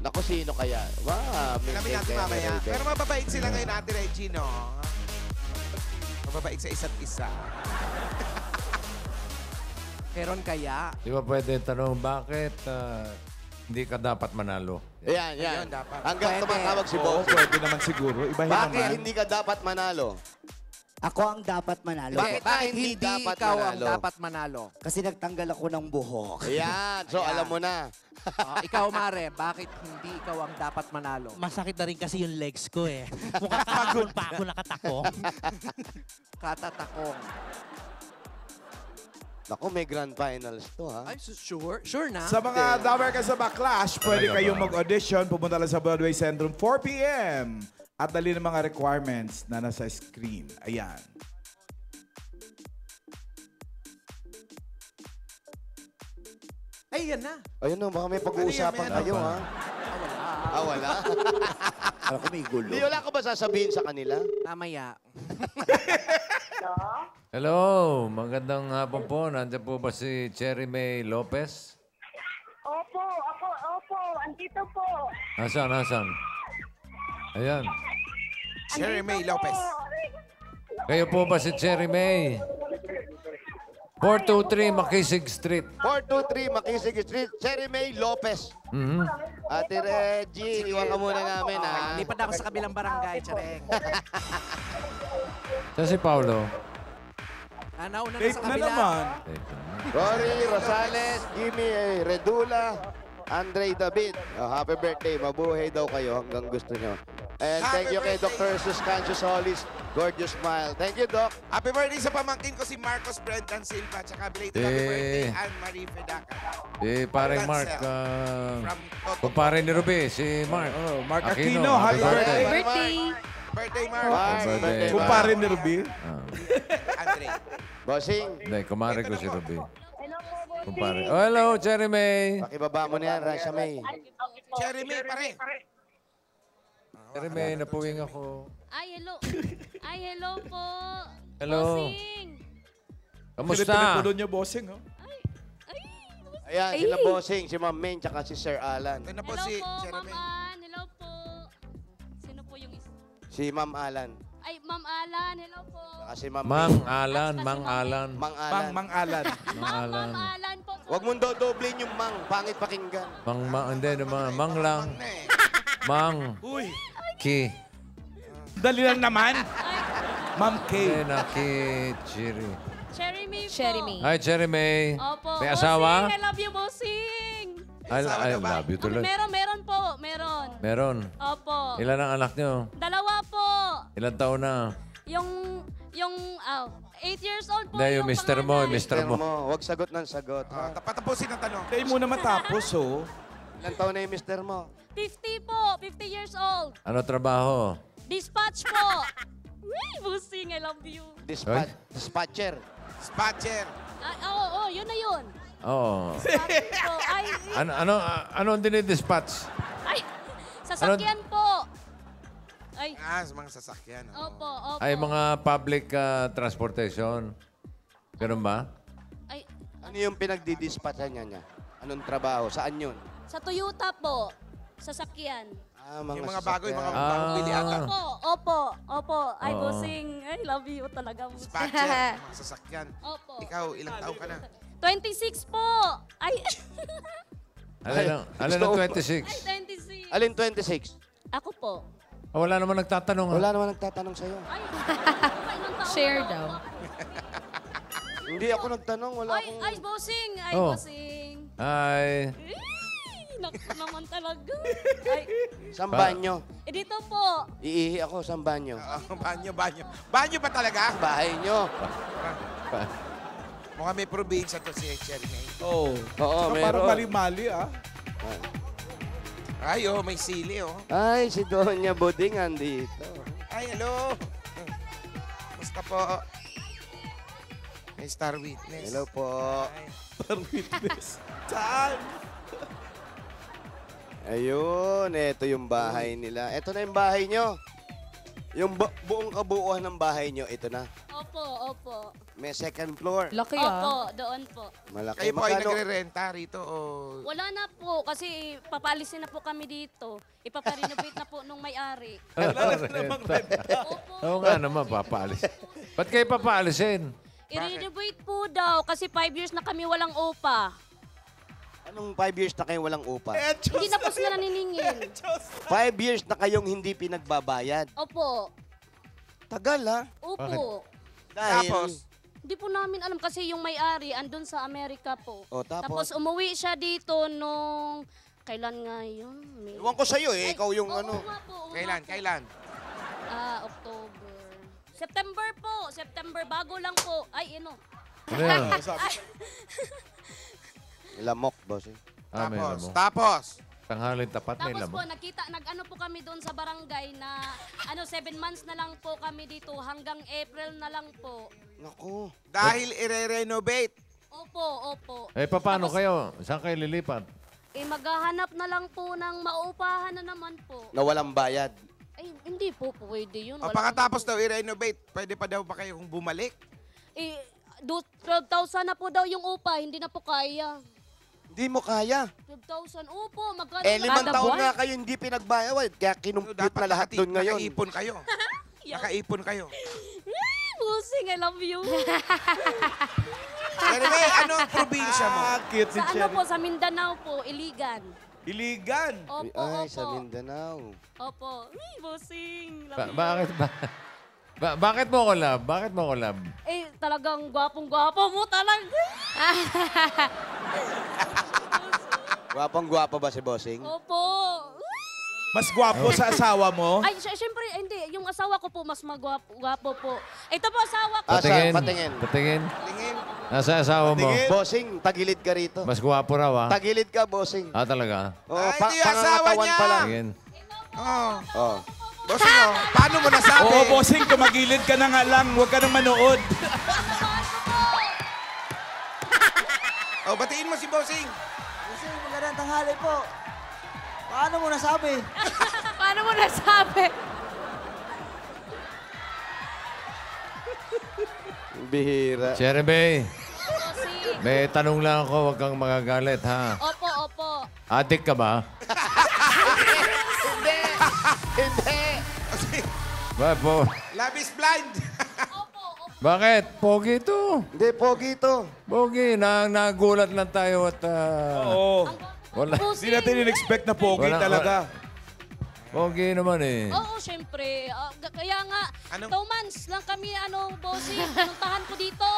Naku, sino kaya? Wow, may Alamin natin mamaya. Pero mababait sila ngayon natin, Reggie, no? Mababait sa isa't isa. Meron kaya? Di ba pwede tanong, bakit ah, hindi ka dapat manalo? Ayan, yan. Ayun, dapat. Hanggang Pwede. tumatawag si Oo, Boss. pwede naman siguro. Ibahin Bakit naman. hindi ka dapat manalo? Ako ang dapat manalo. Bakit? Bakit hindi hindi dapat ikaw ang manalo? dapat manalo? Kasi nagtanggal ako ng buhok. Ayan. So, Ayan. alam mo na. Ah, ikaw, Mare, bakit hindi ikaw ang dapat manalo? Masakit na rin kasi yung legs ko eh. Mukhang kahapon pa ako nakatako. Katatakong. Naku, may grand finals to, ha? Ay, su- sure? Sure na? Sa mga damer ka sa Backlash, pwede Talaga kayong ba? mag-audition. Pumunta lang sa Broadway Centrum 4 p.m. At dali ng mga requirements na nasa screen. Ayan. Ay, yan na. Ayun no, baka may pag-uusapan Ano yan, kayo, ha? Ah, wala? Alam ko may gulo. Hindi, wala ka ba sasabihin sa kanila? Mamaya. Hello, magandang hapon po. Nandiyan po ba si Cherry May Lopez? Opo, ako, opo, andito po. Nasaan, nasaan? Ayan. Cherry May Lopez. Kayo po ba si Cherry May? 423 Makisig Street. 423 Makisig Street, Cherry May Lopez. Mhm. Ate Reggie, iwan ka muna namin, ha? Lipad ako sa kabilang barangay, Chareng. Sa si Paulo. Ah, nauna na sa na kabila. naman. Rory Rosales, Jimmy eh, Redula, Andre David. Oh, happy birthday. Mabuhay daw kayo hanggang gusto nyo. And Happy thank you kay birthday. Dr. Suscancio Solis. Gorgeous smile. Thank you, Doc. Happy birthday sa pamangkin ko si Marcos Brendan Silva. Tsaka belated happy Eh. birthday, Anne-Marie Fedaca. Si paring Mark. Lancel. ah, kumpare ni Ruby, si Mark. Oh, Mark Aquino, happy birthday. birthday. Birthday, Mark. Mark, Birthday, birthday, Mark. Kumpare ni Ruby. Ah, Andre. Bossing, hindi, kumare ko si boss. Kumpare. Oh, hello, May. pakibaba mo na yan, Rasha May. May, pare. Cherry May, napuwing ako. Ay, hello. Ay, hello po. Hello. Bossing. Kamusta? Pinagpulo niya bossing, oh. Ay, Ayan, sila Bossing, si Ma'am Main, tsaka si Sir Alan. Ito na po hello si po, Ma'am. Ann. Hello po. Sino po yung isa? Si Ma'am Alan. Ay, Ma'am Alan. Hello po. Tsaka si Ma'am Mang. Alan, Mang Alan. Mang Mang, Alan. Mang Alan. Mang Ma'am, Alan. Ma'am Alan po. Huwag mong dodoblin yung Mang. Pangit pakinggan. Mang, mang, hindi naman. Mang lang. Mang eh. Mang. Uy, Ki. dali lang naman. Ma'am K. na ki. Cherry. Cherry May po. Cherry May. Hi, Cherry May. Opo. May Bossing, asawa? I love you, bossing. I, asawa I na ba? love you tuloy. Meron, meron po. Meron. Meron. Opo. Ilan ang anak niyo? Dalawa po. Ilan taon na? Yung, yung, oh, eight years old po Hindi, yung mister mo, yung panganay. mister mo. Huwag sagot ng sagot. Ah, Patapusin ang tanong. Tayo muna matapos, oh. Ilan taon na yung mister mo? 50 po, 50 years old. Ano trabaho? Dispatch po. Uy, busing, I love you. Dispa- dispatcher. Spatcher. Ay, oo, oo, yun na yun. Oo. Dispatch po. Ay, Ano, ano, ano ang dinidispatch? ay, sasakyan po. Ay, Ah, sa mga sasakyan. oo. opo, opo. Ay, mga public ah, transportation. Ganun ba? Ay, Ano yung pinagdidispatchan niya niya? Anong trabaho? Saan yun? Sa Toyota po. Sasakyan. Ah, mga Yung mga bago, yung mga sasakyan. Ah. bagong bili ata. Opo, opo, opo. Ay, Oo. busing. I love you talaga, busing. Spatcher, mga sasakyan. Opo. Ikaw, ilang taon ka na? 26 po. Ay, Alin ang, alin ang ko- 26? ay 26. Alin 26? Ako po. Ah, wala naman nagtatanong. ah. Wala naman nagtatanong sa'yo. Ay, ilang taon Share na daw. ako? Hindi ako nagtanong. Wala Ay, akong... ay, bossing. Ay, Oh. bossing. Hi. Ay, naku naman talaga. Ay, Saan banyo? eh dito po. Iihi ako. Saan banyo? Ah, banyo, banyo. Banyo ba talaga? Bahay nyo. Mukhang may probinsya to si Cherry May. Oh. Oo, Parang meron. mali-mali, ah. Ay, oh, may sili, oh. Ay, si Doña Buding andito. Ay, hello. Basta po. May star witness. Hello po. Ay, Star witness. Saan? Ayun, ito yung bahay nila. Ito na yung bahay nyo. Yung bu- buong kabuuan ng bahay nyo, ito na. Opo, opo. May second floor. Laki Opo, ah. doon po. Malaki. Kayo po ay Magkano- nagre-renta rito o... Wala na po kasi papaalisin na po kami dito. Ipaparenovate na po nung may-ari. Opo. Oo nga naman, papaalis. Ba't kayo papaalisin? I-renovate po daw kasi five years na kami walang upa. Anong five years na kayong walang upa? Eh, Hindi na po sila naniningil. Five years na kayong hindi pinagbabayad. Opo. Tagal ha? Opo. Dahil... Tapos, Hindi po namin alam kasi yung may-ari andun sa Amerika po. O, tapos? Tapos umuwi siya dito nung... Kailan nga yun? May... Ewan ko sa'yo eh. Ay, Ikaw yung oo ano. nga po, oo kailan, po. kailan? Ah, October. September po. September. Bago lang po. Ay, ano. Ano yan? Lamok, boss. eh. Ah, may Tapos, mo. tapos. Tanghalin tapat may Tapos po, lamok. nakita, nag-ano po kami doon sa barangay na, ano, seven months na lang po kami dito. Hanggang April na lang po. Naku. Dahil i-renovate. Opo, opo. Eh, paano Tapos, kayo? Saan kayo lilipat? Eh, maghahanap na lang po ng maupahan na naman po. Na walang bayad. Ay, hindi po pwede yun. O Wala pagkatapos po. daw i-renovate, pwede pa daw pa kayong bumalik? Eh, do- 12,000 na po daw yung upa. Hindi na po kaya. Hindi mo kaya. 12,000. Opo, magkano Eh, limang Kada taon buwan? nga kayo hindi pinagbayad. Kaya kinumpute na lahat doon ngayon. Nakaipon kayo. Nakaipon kayo. Ay, Busing, I love you. Anyway, ano ang probinsya mo? Ah, cute si sa ano Cherry. po, sa Mindanao po, Iligan. Iligan. Opo, Ay, opo. sa Mindanao. Opo. Ay, Busing. Love Ba- you. bakit ba? Ba- bakit mo ko love? Bakit mo ko love? Eh, talagang gwapong-gwapo mo talaga. Gwapang-gwapa ba si Bossing? Opo. Mas gwapo sa asawa mo. Ay, sy- syempre, eh, hindi. Yung asawa ko po, mas magwapo po. Ito po, asawa ko. Ah, Patingin. Patingin. Patingin. Tingin. Nasa asawa mo. Patingin. Bossing, tagilid ka rito. Mas gwapo raw ah. Tagilid ka, Bossing. Ah, talaga? Oh, Ay, pa- hindi yung asawa pangangatawan niya. pa lang. Tingin. Oh. Oh. Bossing, oh, paano mo nasabi? Oo, bossing, tumagilid ka na nga lang. Huwag ka nang manood. Oh, batiin mo si Bossing. Tanghali po. Paano mo nasabi? Paano mo nasabi? Bihira. Cherry May, tanong lang ako. Huwag kang magagalit ha. Opo, opo. Adik ka ba? Hindi! Hindi! Ba, po, Love is blind. Opo, opo. bakit? Pogi to. Hindi, pogi to. Pogi. Na, nagulat lang tayo at ah, Oo. Wala. Hindi natin in-expect na pogi Wala- talaga. Pogi naman eh. Oo, syempre. Ah, g- kaya nga, Ano? two months lang kami, ano, bossing. Pinuntahan ko dito.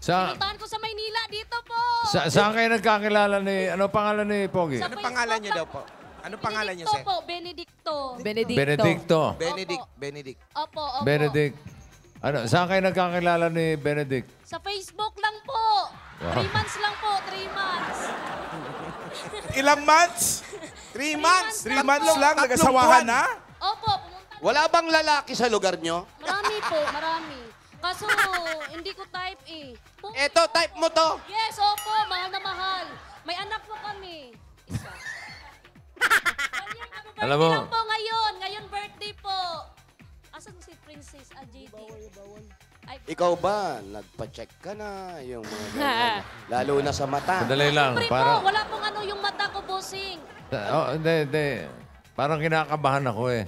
Sa, Pinuntahan ko sa Maynila, dito po. sa, saan kayo nagkakilala ni, ano pangalan ni Pogi? Sa Ano Facebook pangalan niyo lang daw po? Ano pangalan niyo, Benedicto Sir? po, Benedicto. Benedicto. Benedicto. Benedict. Benedict. Opo, opo. Benedict. Ano, saan kayo nagkakilala ni Benedict? Sa Facebook lang po. Wow. Three months lang po, three months. Ilang months? Three months. Three months Tatlong- lang, tatlong nagasawahan buwan. na? Opo, pumunta. Wala bang lalaki sa lugar nyo? Marami po, marami. Kaso, hindi ko type eh. Pum- Eto, type mo to. Yes, opo, mahal na mahal. May anak po kami. Isa. Kanyang ano, Alam mo- lang po ngayon. Ngayon birthday po. Asan si Princess ah, JT? Ay, Ikaw ba, nagpa-check ka na yung mga ganyan? Lalo na sa mata. Sandali lang. Pre po, Para, wala pong bossing. oh, hindi, hindi. Parang kinakabahan ako eh.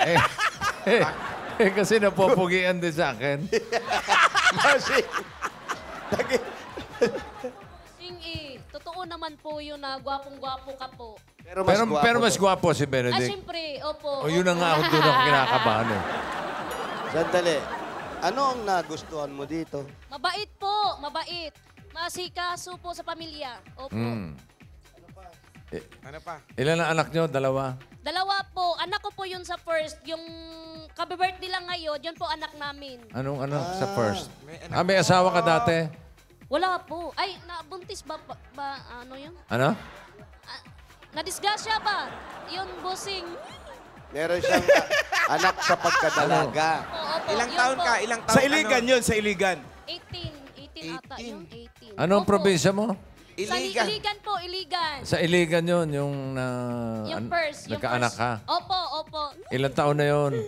eh, eh, eh, kasi napopugian din sa akin. Bossing. Sing eh, totoo naman po yun na gwapong-gwapo ka po. Pero mas Pero, gwapo pero mas gwapo si Ah, Benedict. syempre, opo. O yun na nga ako doon ako kinakabahan eh. Sandali. Ano ang nagustuhan mo dito? Mabait po, mabait. Masikaso po sa pamilya. Opo. Mm. Ano pa? Ilan ang anak nyo? Dalawa? Dalawa po. Anak ko po yun sa first. Yung kabe-birthday lang ngayon, yun po anak namin. Anong anak sa first? May anak Ah, may asawa ka dati? Wala po. Ay, nabuntis ba, ba, ba ano yun? Ano? Ah, nadisgrasya ba? Yun, bossing. Meron siyang anak sa pagkadalaga. Po, opo, Ilang yun taon po. ka? Ilang taon? Sa Iligan yun, sa Iligan. 18. 18 ata 18. yun. 18. Anong Opo. probinsya mo? Sa Li- Iligan. Iligan po, Iligan. Sa Iligan yun, yung na... Yung first. Yung Nagkaanak first. ka? Opo, opo. Ilang taon na yun?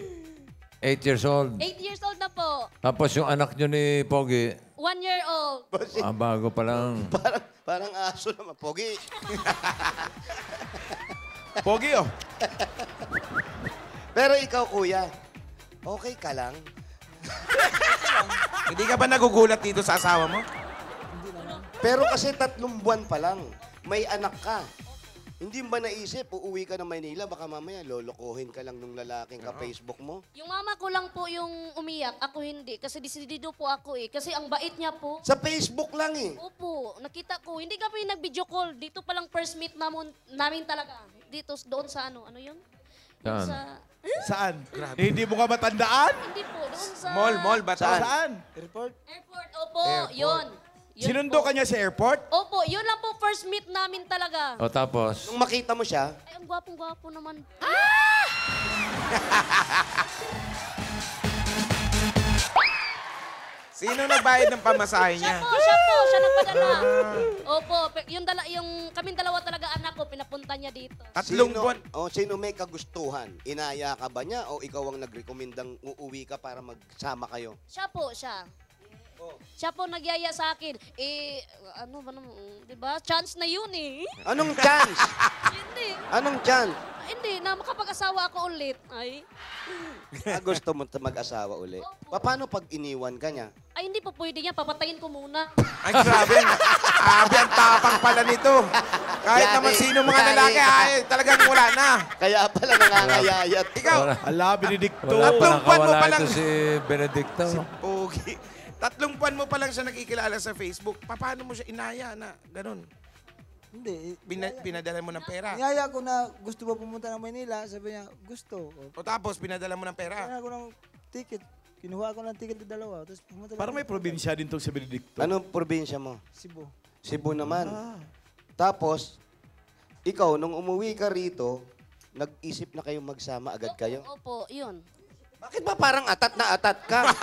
Eight years old. 8 years old na po. Tapos yung anak nyo ni Pogi, One year old. Bossing, ah, bago pa lang. parang, parang aso naman. Pogi. Pogi, oh. Pero ikaw, kuya, okay ka lang? Hindi ka ba nagugulat dito sa asawa mo? Pero kasi tatlong buwan pa lang, may anak ka. Hindi ba naisip, uuwi ka ng Maynila, baka mamaya lolokohin ka lang nung lalaking ka-Facebook mo? Yung mama ko lang po yung umiyak, ako hindi. Kasi disidido po ako eh. Kasi ang bait niya po. Sa Facebook lang eh. Opo, nakita ko. Hindi kami nag-video call. Dito pa lang first meet namin, namin talaga. Dito, doon sa ano, ano yun? Saan? Sa, Saan? Eh, hindi mo ka matandaan? hindi po, doon sa... Mall, mall ba to? Saan? Saan? Airport? Airport, opo, yun. Yun Sinundo po. ka niya sa airport? Opo, yun lang po first meet namin talaga. O tapos, Nung makita mo siya, Ay, ang gwapong-gwapo naman. Sino nagbayad ng pamasahe Siya niya? po, siya po, siya nagpadala. Opo, pe- yung, dala, yung kaming dalawa talaga anak ko, pinapunta niya dito. Tatlong sino, buwan. oh, sino may kagustuhan? Inaya ka ba niya o ikaw ang nagrekomendang uuwi ka para magsama kayo? Siya po, siya. Siya po nagyaya sa akin. Eh, ano ba naman, di ba? Chance na yun eh. Anong chance? hindi. Anong chance? Hindi, na makapag-asawa ako ulit. Ay. Ah, gusto mo mag-asawa uli? Paano pag iniwan ka niya? Ay, hindi po pwede yan. Papatayin ko muna. Ay, grabe. Grabe ang tapang pala nito. Kahit Yari. naman sino mga lalaki, ay, talagang wala na. Kaya pala nangangayayat. Ikaw, wala, Ala, Benedicto. wala pa buwan mo nakawala pa lang. ito si Benedicto. Pogi. Tatlong buwan mo pa lang siya nakikilala sa Facebook. Pa- Paano mo siya inaya na ganun? Hindi. Pina- pinadala mo ng pera. Niyaya ko na gusto ba pumunta ng Manila. Sabi niya, gusto. O, O tapos, pinadala mo ng pera. Kaya ako ng ticket. Kinuha ko ng ticket ng dalawa. Tapos pumunta Parang may probinsya din tong si Benedicto. Anong probinsya mo? Cebu. Cebu naman. Tapos, ikaw, nung umuwi ka rito, nag-isip na kayong magsama agad kayo? Opo, yun. Bakit ba parang atat na atat ka?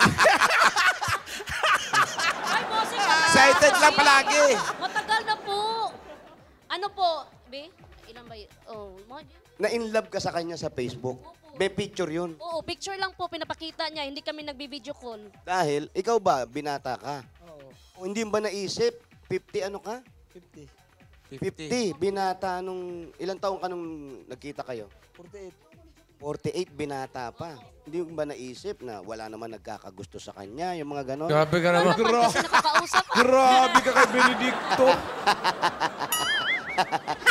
Ay, bossing, matagal Excited na lang po. palagi. Matagal na po. Ano po, be? Ilan ba yun? Oh, mga- Na-in love ka sa kanya sa Facebook? May picture yun. Oo, picture lang po, pinapakita niya. Hindi kami nagbi-video call. Dahil, ikaw ba, binata ka? Oo. O hindi ba naisip? 50 ano ka? 50. 50. Binata nung, ilang taong ka nung nagkita kayo? 48. 48, binata pa. Hindi mo ba naisip na wala naman nagkakagusto sa kanya, yung mga ganon? Grabe ka naman. Kasi nakakausap. Grabe ka kay Benedicto.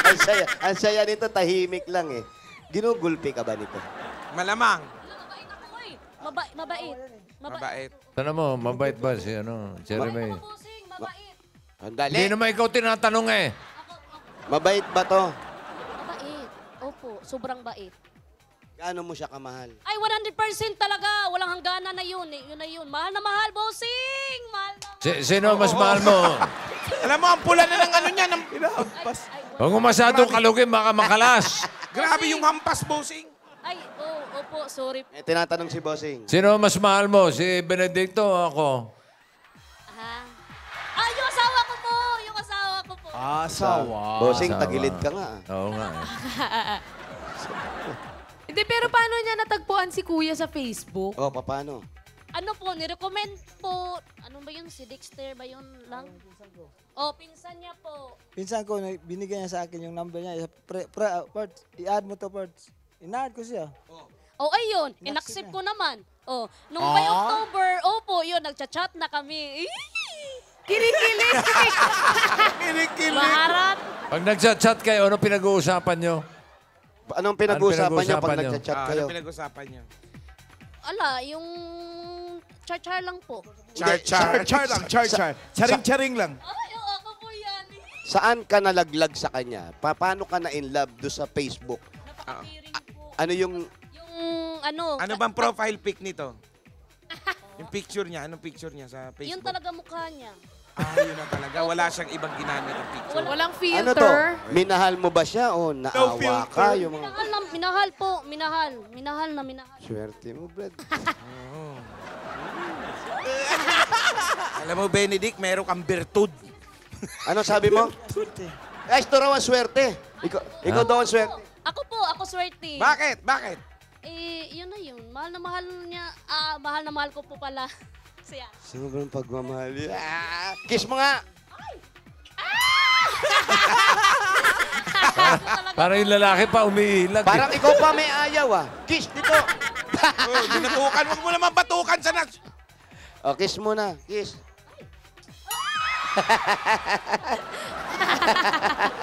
ang saya, ang saya nito, tahimik lang eh. Ginugulpi ka ba nito? Malamang. Mabait ako eh. Mabait, mabait. Sana mo, mabait ba si ano, Jeremy? Ako, bossing, mabait. Andali. Hindi naman ikaw tinatanong eh. Mabait ba to? Mabait. Opo, sobrang bait. Gaano mo siya kamahal? Ay, 100% talaga. Walang hangganan na yun eh. Yun na yun. Mahal na mahal, bossing! Mahal na mahal. Si, sino mas mahal mo? Alam mo, ang pula na ng ano niya. Ng, Ay, Huwag mo masyadong kalugin, baka makalas. grabe yung hampas, bossing. ay, oh, opo, sorry. Eh, tinatanong si Bossing. Sino mas mahal mo? Si Benedicto o ako? Ha? Ay, yung asawa ko po! Yung asawa ko po. Asawa. Bossing, Asawa. tagilid ka nga. ah. Oo nga eh. Hindi, pero paano niya natagpuan si Kuya sa Facebook? Oh, paano? Ano po, nirecommend po, ano ba yun, si Dexter ba yun lang? Oh, pinsan niya po. Pinsan ko, na- binigyan niya sa akin yung number niya. Pre, pre, uh, parts, i-add mo to parts. In-add ko siya. Oh, ayun, inaccept ko naman. Oh, nung by October, opo, yun, nagchat-chat na kami. Kinikilig! Kinikilig. Maharat. Pag nag-chat kayo, ano pinag-uusapan nyo? Anong pinag-uusapan niyo pag pinag-uusapan nagchat-chat Ah, kayo? ano pinag-usapan niyo? Ala, yung char-char lang po. Char, Char, char. lang, char, char. Charing-charing lang. Ay, oh, ako po yan. Saan ka nalaglag sa kanya? Pa paano ka na in love do sa Facebook? Napakapiring po. Ano yung Yung ano, Ano bang profile pic nito? Yung picture niya, anong picture niya sa Facebook? yun talaga mukha niya. Ah, yun na talaga. Wala siyang ibang ginamit ng picture. Walang ano to? filter. Minahal mo ba siya o naawa filter. ka? Yung mga... Minahal na, minahal po, minahal. Minahal na minahal. Swerte mo, Brad. Alam mo, Benedict, meron kang virtud. Ano sabi mo? Ay, ito raw ang swerte. Ikaw, ikaw daw ang swerte. Ako po, ako swerte. Bakit? Bakit? Eh, yun na yun. Mahal na mahal niya. Ah, mahal na mahal ko po pala. Siya. Sobrang pagmamahal. Ah, kiss mo nga! Para yung lalaki pa umiilag. eh. Parang ikaw pa may ayaw ah. Kiss dito! Oh, dinatukan. Huwag mo naman batukan sa nas... O, kiss muna. Kiss.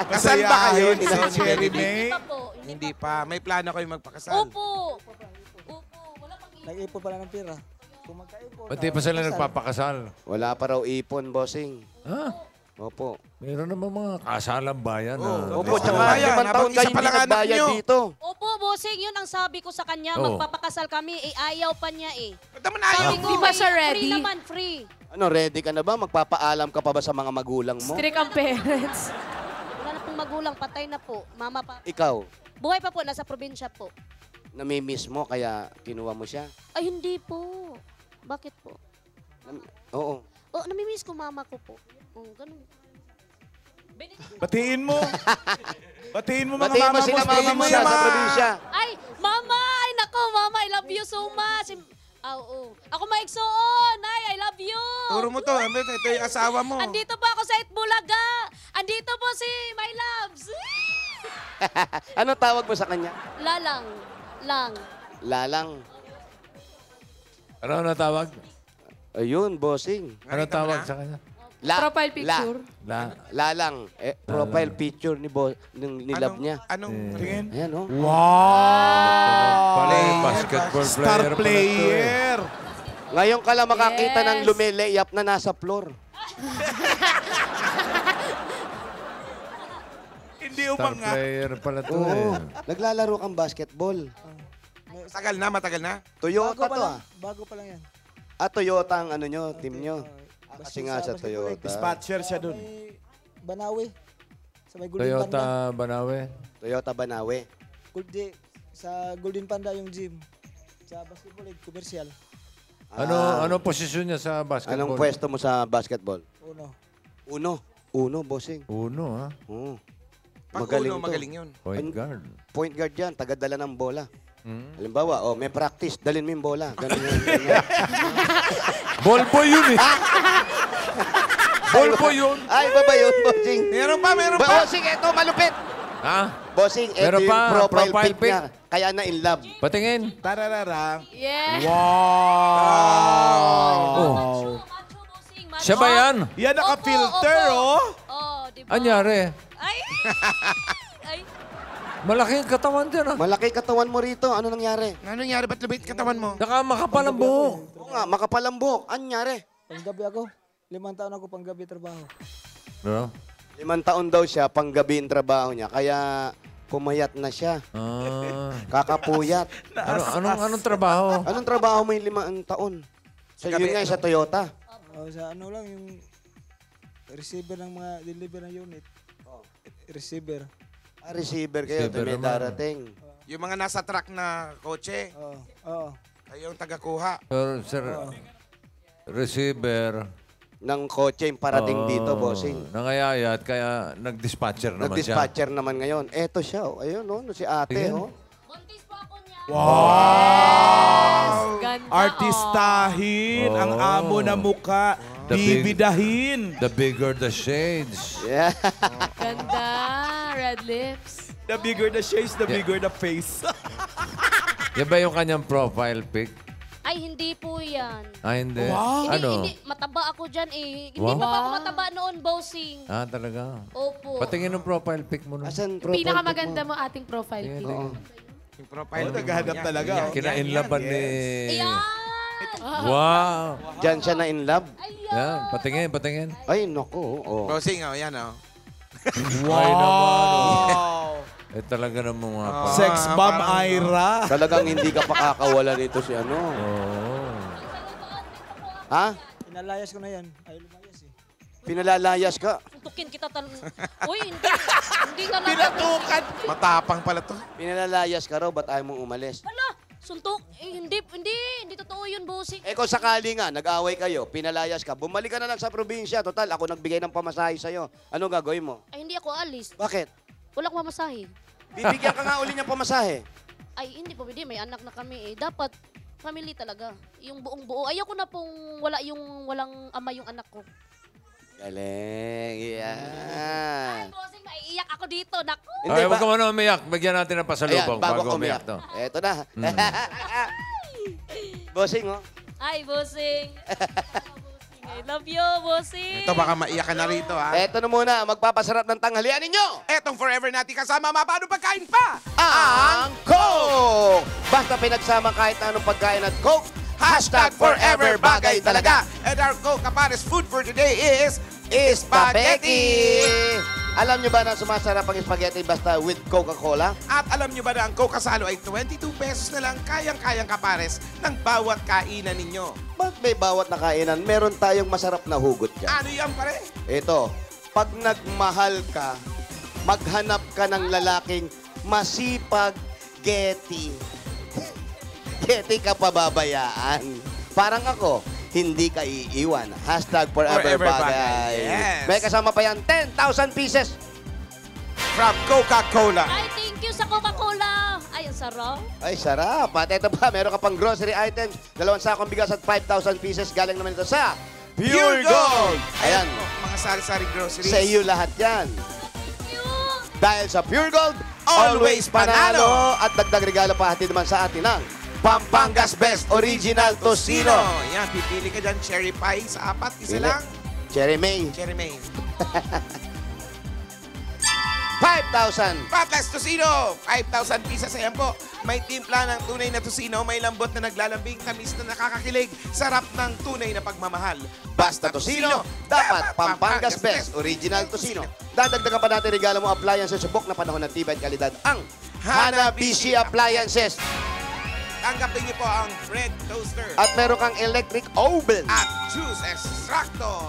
Kasal ba kayo ni si Cherry May? May. Hindi pa po. Hindi, Hindi pa. May plano kayo magpakasal. Opo. Opo. Wala pang Nag-ipon pala ng pira. Kung magka-ipon, Pati pa sila nagpapakasal. Wala pa raw ipon, bossing. Ha? Opo. Meron naman mga kasalang bayan na. Opo, Oo, tsaka bayan, limang habang taon isa kayo pa hindi lang anak nagbayad nyo. dito. Opo, bossing, yun ang sabi ko sa kanya. Oh. Magpapakasal kami. Eh, ayaw pa niya eh. Ba't naman ayaw Sabi ko, Hindi ba siya ready? Free naman, free. Ano, ready ka na ba? Magpapaalam ka pa ba sa mga magulang mo? Strict ang parents. Wala na pong magulang, patay na po. Mama pa. Ikaw, Buhay pa po, nasa probinsya po. namimiss mo kaya kinuha mo siya? Ay, hindi po. Bakit po? Nam- Oo. Oh, namimiss ko mama ko po. Oh, ganun. Batiin mo. Batiin mo mga Batiin mama mo sila mo. mama batiin mo siya sa probinsya. Ay, mama! Ay, nako, mama, I love you so much. Ah, oo. Ako maigsoon. Ay, I love you. Turo mo to. Ito, ito yung asawa mo. Andito po ako sa Itbulaga. Andito po si My Loves. ano tawag mo sa kanya? Lalang. Lang. Lalang. Ano na tawag? Ayun, bossing. Ano tawag sa kanya? La, Profile picture. La. La, lalang. Eh, profile picture ni bo, ng ni love Anong- niya. Anong Tingin. Ayan, oh. Wow! Pala basketball Star player. pala to eh. player. Ngayon ka lang makakita ng Yes. lumilayap na nasa floor. Hindi Star player pala to Oo. eh. Naglalaro kang basketball. Matagal na, matagal na. Toyota bago pa to lang. ah. Bago pa lang yan. Ah, Toyota ang ano nyo, team nyo. Ah, Kasi basta nga sa basketball, Toyota. Dispatcher siya dun. Banawi. Sa may Golden Toyota Panda. Banawe. Toyota Banawe. Golden, sa Golden Panda yung gym. Sa basketball, eh, commercial. Ano Ah, ano posisyon niya sa basketball? Anong pwesto mo sa basketball? Uno. Uno. Uno, bossing. Uno, ha? Oo. Pag Magaling uno, to. magaling yun. Point guard. Point guard yan, tagadala ng bola. Hmm? Halimbawa, oh, may practice, dalin mo yung bola. Ganun yun. ganyan. Ball boy yun eh. Ball boy yun. Ay, ba ba yun, bossing? Meron pa, meron Ba, pa. bossing, eto, malupit. Ha? Bossing, eto Meron yung pa, profile, profile pic pic. niya. Kaya na in love. Patingin. Tarararang. Yeah. Wow! Macho, bossing, macho. Siya ba yan? Yan naka-filter, Opo, oh. opo. Oh, di ba? Anyari? Ay! Ay! Malaking katawan dyan ah. Malaki katawan mo rito. Ano nangyari? Ano nangyari? Ba't lumit katawan mo? Saka makapal ang buhok. Oo nga, makapalambok. Ano nangyari? Panggabi ako. Limang taon ako panggabi trabaho. No? Limang taon daw siya, panggabi ang trabaho niya. Kaya pumayat na siya. Ah. Kakapuyat. ano, anong, anong trabaho? Anong trabaho mo yung limang taon? So, Sa yun gabi, nga, sa Toyota. Oh, sa ano lang yung receiver ng mga deliver ng unit. Receiver. Ah, receiver kayo. Receiver may naman. darating. Yung mga nasa truck na kotse, Oo. Oo. kayo yung tagakuha. Sir, sir, receiver. Ng kotse yung parating dito, bossing. Nangayayat, kaya nag-dispatcher naman siya. Nag-dispatcher naman ngayon. Eto siya. Oh. Ayun, oh, si ate. Tingin. Oh. Buntis po ako niya. Ganda. Artistahin, Oh. ang amo na muka, The big- bibidahin. The bigger the shades. Yeah. Oh. Ganda. Red lips. The bigger the shades, the bigger the face. Yan ba yung kanyang profile pic? Ay, hindi po yan. Ah, hindi. Hindi, Ano? hindi. Mataba ako dyan eh. Hindi Wow. pa pa ako mataba noon, bossing. Ah, talaga. Opo. Patingin ng profile pic mo nun. Asan profile pic Pinakamaganda mo? mo ating profile pic. tingin. Yung profile. Oh, naghahanap Yan, talaga, yan, oh. yan, Kinainlaban yan, ni... yes. Ayan! Wow! Diyan siya na in love. Ayan! Yan, patingin, patingin. Ay, naku. Oh. Bossing, oh, yan, oh. Ay naman, oh. Wow! Eh talaga namang mga pa. Ah, Sex bomb parang- Ira. Talagang hindi ka pakakawala nito si ano. Oh. Ha? Inalayas ko na yan. Ay, lumayas eh. Pinalalayas ka. Suntukin kita tal... Uy, hindi. hindi talaga. Pinatukan. Matapang pala to. Pinalalayas ka raw, ba't ayaw mong umalis? Hala, suntok. Eh, hindi, hindi. Hindi totoo yun, bossing. Eh kung sakali nga, nag-away kayo, pinalayas ka, bumalik ka na lang sa probinsya. Total, ako nagbigay ng pamasahe sa'yo. Ano gagawin mo? Ay, hindi ako alis. Bakit? Wala akong mamasahe. Bibigyan ka nga uli ng pamasahe. Ay, hindi po, hindi. May anak na kami eh. Dapat, family talaga. Yung buong buo. Ayoko na pong wala yung walang ama yung anak ko. Galing. Ay, Yan. bossing, maiiyak ako dito. Naku! Hindi Ay, huwag ka muna umiyak. Bigyan natin ng Ayan, pasalubong bago umiyak umiyak. to. Eto na. Bossing, oh. Ay, bossing. I love you, bossing. Ito, baka maiyak ka na rito, ha? Eto na muna, magpapasarap ng tanghalian ninyo. Etong forever natin kasama, mapano pagkain pa? Ang Coke! Basta pinagsama kahit anong pagkain at Coke, Hashtag forever bagay talaga. And our Coke Kapares food for today is Spaghetti! Alam nyo ba na sumasarap ang spaghetti basta with Coca-Cola? At alam nyo ba na ang Coke Kasalo ay 22 pesos na lang kayang-kayang kapares ng bawat kainan ninyo? Pag may bawat na kainan, meron tayong masarap na hugot dyan. Ano yan pare? Ito, pag nagmahal ka, maghanap ka ng lalaking masipag Getty ka pababayaan. Parang ako, hindi ka iiwan. Hashtag forever, Forever bagay. bagay. Yes. May kasama pa yan, 10,000 pieces. From Coca-Cola. Ay, thank you sa Coca-Cola. Ay, ang sarap. Ay, sarap. At ito pa, meron ka pang grocery items. Dalawang sakong bigas at 5,000 pieces. Galing naman ito sa Pure Gold. Ayan, mga sari-sari groceries. sa iyo lahat yan. Dahil sa Pure Gold, Always always panalo. panalo. At dagdag regalo pa hatid naman sa atin ng Pampangas Best Original Tocino. Yan, pipili ka dyan. Cherry pie sa apat. Isa Pili. lang. Cherry May, Cherry May. 5,000. Patlas Tocino, 5,000 pieces. Ayan po, may timpla ng tunay na Tocino, may lambot na naglalambing, tamis na nakakakilig, sarap ng tunay na pagmamahal. Basta Tocino, dapat Pampangas Best Original Tocino. Dadagdagan pa natin regalo mo appliances sa subok na panahon ng tibay at kalidad ang Hanabishi Appliances. Tanggapin niyo po ang bread toaster At meron kang electric oven. at juice extractor.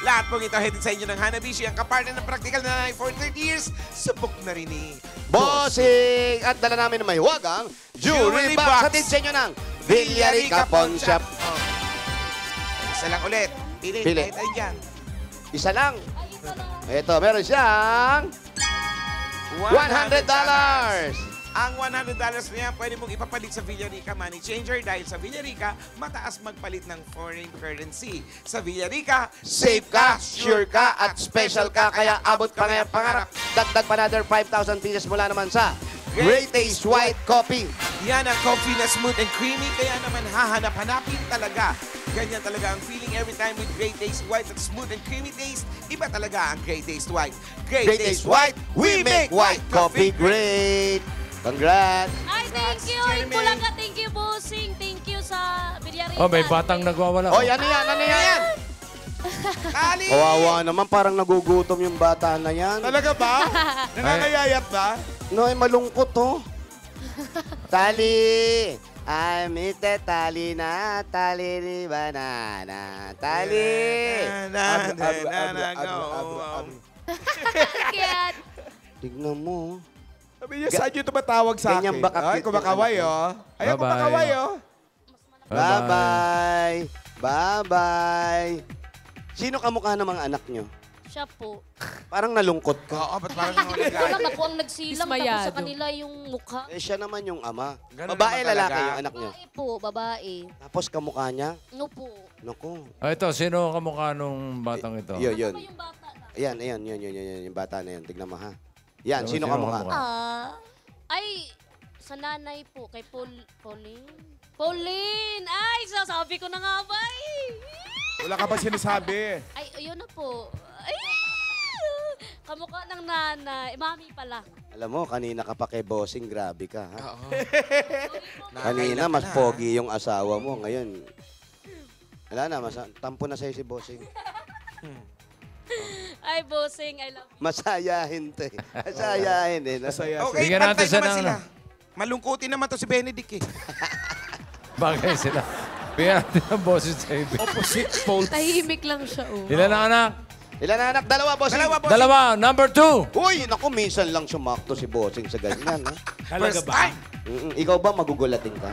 Lahat pong ito hatid sa inyo ng Hanabishi, ang kapartner ng practical na nanay for 30 years, subok na rin ni Bossing! At dala namin ng mahiwagang jewelry Jewelry box. box. Hatid sa inyo ng Villarica Pawn Shop. Oh. Isa lang ulit. Pili, Pili. kahit ayun dyan. Isa lang. Ay, ito lang. Ito, meron siyang $100. Ang $100 na yan, pwede mong ipapalit sa Villarica Money Changer dahil sa Villarica, mataas magpalit ng foreign currency. Sa Villarica, Safe ka, sure ka, at special ka, kaya abot pa ngayon pangarap. Dagdag pa another 5,000 pieces mula naman sa Great Taste White Coffee. Yan ang coffee na smooth and creamy, kaya naman hahanap-hanapin talaga. Ganyan talaga ang feeling every time with Great Taste White at smooth and creamy taste. Iba talaga ang Great Taste White. Great, Great Taste White, we make white coffee great. Congrats! Ay, thank you. Jeremy. Ay, Bulaga, thank you, bossing. Thank you sa Bilyarica. Oh, may batang nagwawala. Oy, ano yan? Ano yan? Kali! Kawawa naman, parang nagugutom yung bata na yan. Talaga ba? Nangangayayat ba? No, ay malungkot to. Tali! I miss the tali na tali ni banana. Tali! Na, na, na, na, na, go. Kaya, Tignan mo. Sabi niya, saan yung tumatawag sa akin? Ganyan ba Ay, kumakaway, oh. Ayan, Bye-bye. kumakaway, oh. Bye-bye! Bye-bye! Sino kamukha ng mga anak nyo? siya po. Parang nalungkot ka. Oo, ba't parang Ito lang nangoligaw? ako ang nagsilang tapos Dismayado. sa kanila yung mukha. Eh, siya naman yung ama. Ganun babae, naman lalaki talaga. yung anak nyo. Babae po, babae. Tapos kamukha niya. No po. Naku. Ah, ito, sino kamukha nung batang ito? Yun, yun. Ano yung bata na? Ayan, ayan, yun, yun, yun, yun, yung bata na yun. Tignan mo, ha? Yan, Sino- kamukha? kamukha? Ah, ay, sa nanay po, kay Paul, Pauline. Pauline! Ay, sasabi ko na nga ba eh. Wala ka ba sinasabi? Ay, ayun na po. Ay, kamukha ng nanay. Mami pala. Alam mo, kanina ka pa kay bossing, grabe ka, ha? Oo. Kanina, mas ka pogi yung asawa mo. Ngayon, wala na, mas, tampo na sa'yo si bossing. Ay, bossing, I love you. Masayahin to eh. Masayahin eh. no? Masaya Okay, Bigyan natin pantay siya naman ng- sila. Malungkutin naman to si Benedict eh. Bagay sila. Bigyan natin ang boses sa ibig. Opposite pole. Tahimik lang siya, oh. Ilan ang anak? Ilan na anak? Dalawa, bossing. Dalawa po. Dalawa. Number two. Uy, naku, minsan lang sumakto si bossing sa ganyan, ha? First time. Mm-mm. Ikaw ba magugulatin ka?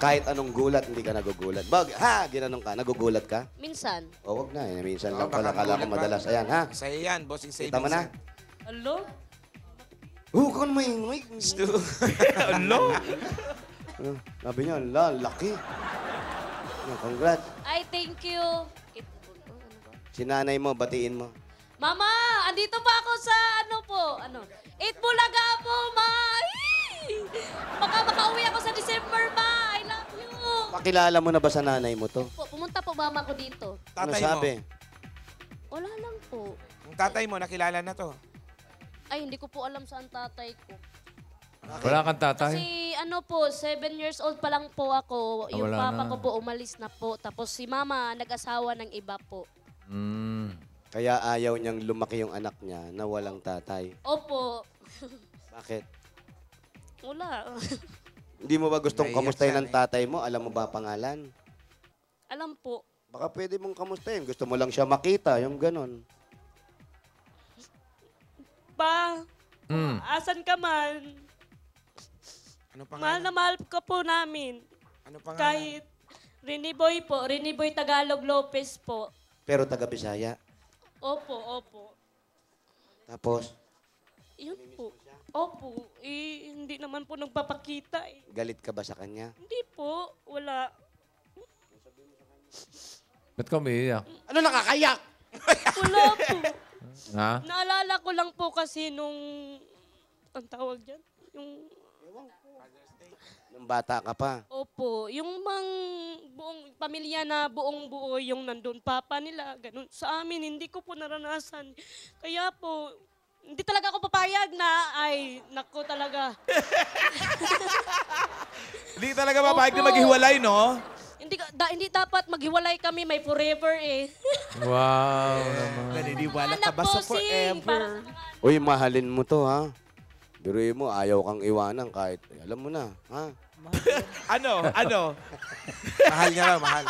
Kahit anong gulat, hindi ka nagugulat. Bag, ha, ginanong ka, nagugulat ka? Minsan. O, wag na, eh. minsan Oo, lang pala, kala ko madalas. Ayan, ha? Masaya yan, bossing savings. Kita mo na? Hello? Ka na maingay. Hello? Ah, Sabi niya, ala, laki. Ah, Congrats. Ay, thank you. Oh, ano ba? Si nanay mo, batiin mo. Mama, andito pa ako sa ano po, ano, 8 Bulaga po, ma. Ay! Baka makauwi ako sa December, ma. I love you. Pakilala mo na ba sa nanay mo to? Po, pumunta po mama ko dito. Ano Tatay sabi? Wala lang po. Ang tatay mo, nakilala na to. Ay, hindi ko po alam saan tatay ko. Wala kang tatay? Kasi ano po, 7 years old pa lang po ako. Ah, Yung wala papa na. ko po umalis na po. Tapos si mama nag-asawa ng iba po. Hmm. Kaya ayaw niyang lumaki yung anak niya na walang tatay. Opo. Bakit? Wala. Hindi mo ba gustong Naiyak kamustahin ng tatay mo? Alam mo ba pangalan? alam po. Baka pwede mong kamustahin. Gusto mo lang siya makita, yung ganon. Pa, Hmm. asan ka man? Ano Mahal pangalan? na mahal ka po namin. Ano pangalan? Kahit Rini Boy po, Rini Boy Tagalog Lopez po. Pero taga Bisaya. Opo, opo. Tapos, Yun po. Opo, eh, hindi naman po nagpapakita eh. galit ka ba sa kanya? Hindi po, wala. Ba't ka umiiyak? Ano nakakayak? Wala po. Ha? Naalala ko lang po kasi nung, ang tawag dyan? Yung, Nung bata ka pa. opo, yung mang buong pamilya na buong buo yung nandun, papa nila, ganun. Sa amin, hindi ko po naranasan. Kaya po, hindi talaga ako papayag na, ay, nako talaga. Hindi talaga mapahig na Opo. maghiwalay, no? hindi, ka- da, hindi dapat maghiwalay kami, may forever eh. Wow naman. Naniniwala Anak ko, sing, para sa mga Uy, mahalin mo to, ha? Biruin mo, ayaw kang iwanan kahit, alam mo na, ha? Ano? Ano? Mahal niya raw, mahal.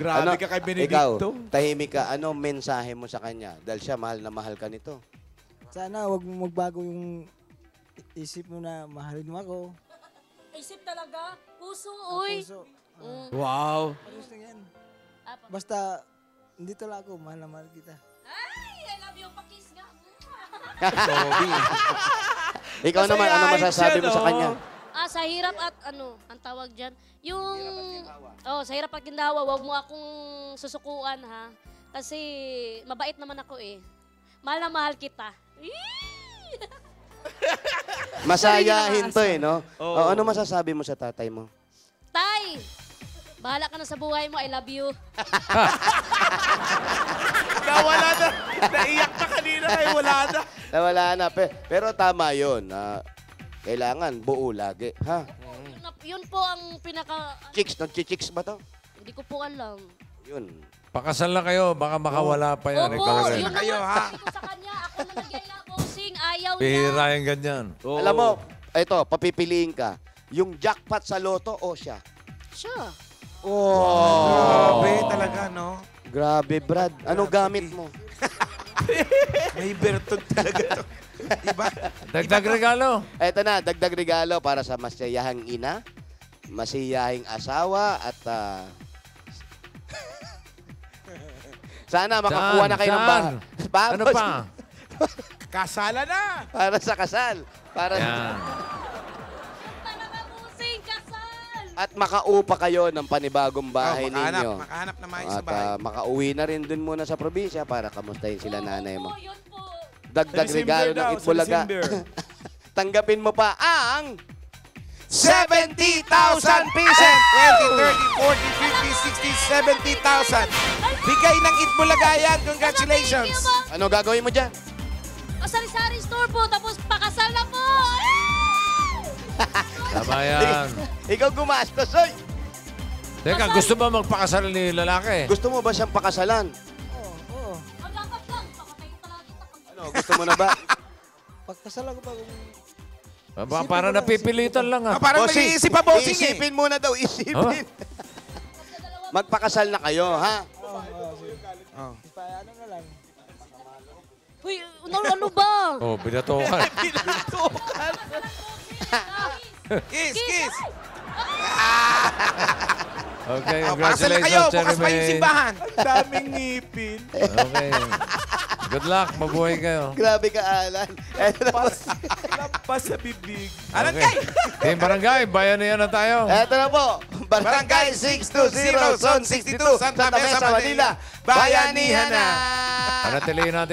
Grabe ka kay Benedicto. Ikaw, tahimik ka. Ano mensahe mo sa kanya? Dahil siya mahal na mahal ka nito. Sana wag mo magbago yung isip mo na mahalin mo ako. Isip talaga. Puso, uy. Puso. Mm. Wow. Yan. Basta, hindi talaga ako, mahal na mahal kita. Ay, I love you. Pakis nga. Ikaw naman, ano masasabi siya, mo sa kanya? Ah, sa hirap at ano, ang tawag dyan, yung... Oh, sa hirap at gindawa, wag mo akong susukuan ha. Kasi mabait naman ako eh. Mahal na mahal kita. Masayahin to eh, no? Oo. O, ano masasabi mo sa tatay mo? Tay! Bahala ka na sa buhay mo. I love you. Nawala na. Naiyak ka kanina kay wala na. Nawala na. Pe- pero tama yun. na kailangan buo lagi. Ha? Yun, na- yun po ang pinaka... Chicks, nag-chicks ba to? Hindi ko po alam. Yun. Pakasal na kayo, baka makawala pa yan. Opo, Ikaw rin. yun Kayo, naman ha? sabi ko sa kanya. Ako na nagyaya bossing. Ayaw niya. Bihira yung ganyan. Alam mo, ito, papipiliin ka. Yung jackpot sa loto o siya? Siya. Oh! Grabe talaga, no? Grabe, Brad. Anong gamit mo? May bertod talaga to. Diba? Dagdag regalo. Ito na, dagdag regalo para sa masayahang ina, masayahing asawa, at ah, sana makakuha Saan? na kayo ng Saan? bahay. Para, Ano pa? Kasala na. Para sa kasal. Para Yan. At makaupa kayo ng panibagong bahay oh, makahanap, ninyo. makahanap na maayos sa At bahay. ah, makauwi na rin dun muna sa probinsya para kamustahin sila nanay mo. Yun po. Dagdag regalo ng Itbulaga. Tanggapin mo pa ang 70,000 pieces! 20, 30, 40, 50, 60, 70,000. Bigay ng Itbulaga yan. Congratulations! Ma'am. Ano gagawin mo dyan? O, sari-sari store po. Tapos pakasal na po. Tama yan. Ikaw gumastos, oy! Teka, gusto ba magpakasal ni lalaki? Gusto mo ba siyang pakasalan? Oo, oo. Ang dapat lang. Pakatayin palagi na pag- Ano, gusto mo na ba? Pagkasal ako pa kung Ba, para napipilitan lang Ah, ah. parang nag-iisip pa, bossing eh. Isipin muna daw, isipin. Magpakasal na kayo, ha? Oh. pa ano na lang. Uy, ano, ano ba? Oh, binatokan. Kiss, kiss! Okay, Oh, na kayo. congratulations, Bukas pa yung simbahan. Ang daming ngipin. Okay. Good luck. Mabuhay kayo. Grabe ka, Alan. Po. Lampas sa bibig. Alam Okay. Team Barangay, bayanihan na tayo. Eto na po. Barangay 620, Zone 62, Santa Mesa, Manila. Bayanihan na! Panatilihin natin.